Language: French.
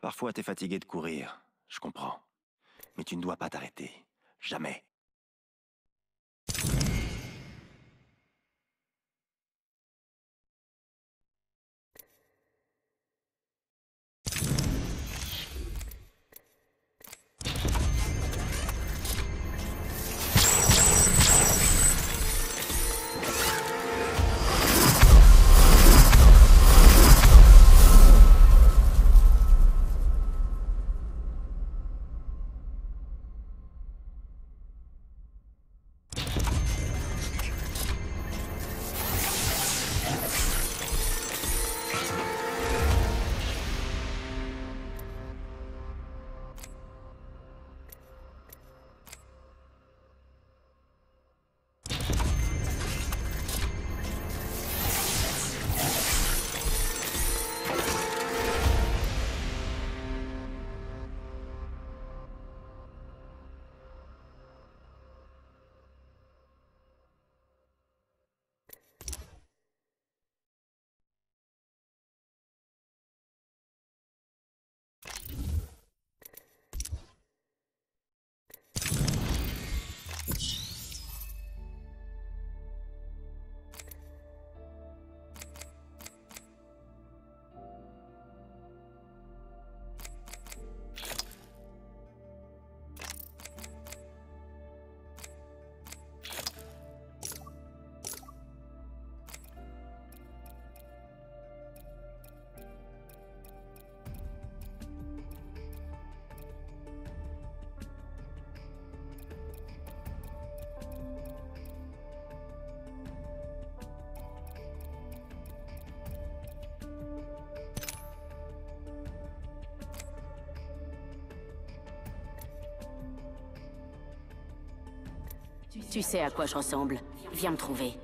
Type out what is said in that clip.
Parfois, t'es fatigué de courir. Je comprends. Mais tu ne dois pas t'arrêter. Jamais. Tu sais à quoi je ressemble. Viens me trouver.